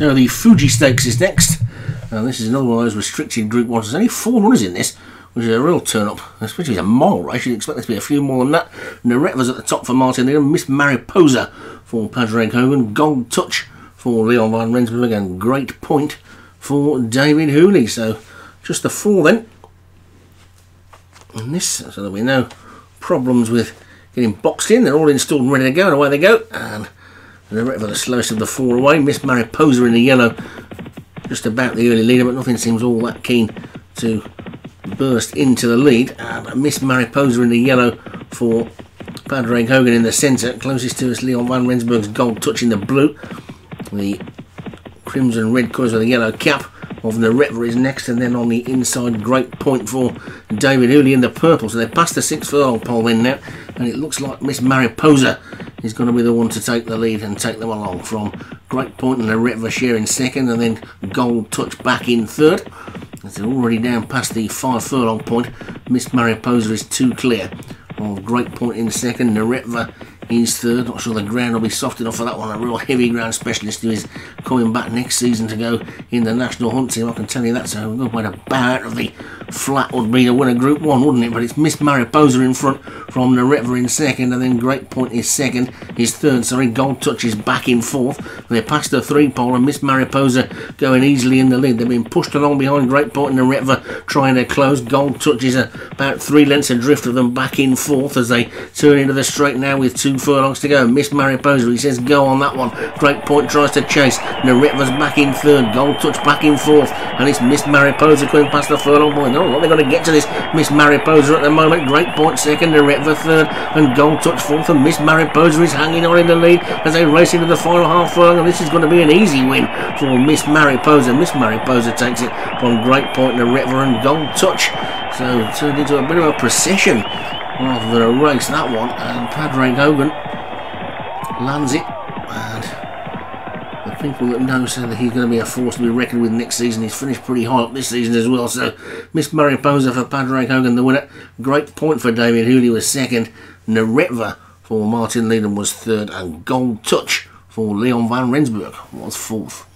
So the Fuji Stakes is next. And this is another one of those restricted Group 1s. There's only four runners in this, which is a real turn up, especially as a mile race. You'd expect there to be a few more than that. Naretva's at the top for Martin Needham, Miss Mariposa for Padraig Hogan, Gold Touch for Leon van Rensburg, and Great Point for David Hooley. So just the four then. And this, so that we know problems with getting boxed in. They're all installed and ready to go, and away they go. And the Retva the slowest of the four away. Miss Mariposa in the yellow, just about the early leader, but nothing seems all that keen to burst into the lead. Ah, and Miss Mariposa in the yellow for Padraig Hogan in the centre. Closest to us, Leon van Rensburg's gold touching the blue. The crimson red colours with the yellow cap of the Naretva is next, and then on the inside, great point for David Hooley in the purple. So they're past the six furlong pole then now, and it looks like Miss Mariposa is going to be the one to take the lead and take them along from Great Point and the Naretva in second, and then Gold Touch back in third. As they're already down past the five furlong point, Miss Mariposa is too clear of Great Point in second, Naretva He's third. Not sure the ground will be soft enough for that one. A real heavy ground specialist who is coming back next season to go in the national hunt team. I can tell you that's a good way to bow out of the flat would be to win a Group 1, wouldn't it? But it's Miss Mariposa in front from Naretva in second, and then Great Point is second. His third, sorry. Gold Touch is back in fourth. They're past the three pole, and Miss Mariposa going easily in the lead. They've been pushed along behind Great Point and Naretva trying to close. Gold Touch is about three lengths adrift of them back in fourth as they turn into the straight now with two furlongs to go. Miss Mariposa, he says go on that one. Great Point tries to chase. Naretva's back in third. Gold Touch back in fourth. And it's Miss Mariposa coming past the furlong point. Oh, what they're going to get to this Miss Mariposa at the moment. Great Point second. Naretva third. And Gold Touch fourth. And Miss Mariposa is hanging on in the lead as they race into the final half furlong. And this is going to be an easy win for Miss Mariposa. Miss Mariposa takes it from Great Point, Naretva and Gold Touch. So turned into a bit of a procession rather than a race that one. And Padraig Hogan lands it and the people that know say that he's going to be a force to be reckoned with next season. He's finished pretty high up this season as well. So Miss Mariposa for Padraig Hogan, the winner. Great point for David Hooley was second. Naretva for Martin Leedham was third. And Gold Touch for Leon van Rensburg was fourth.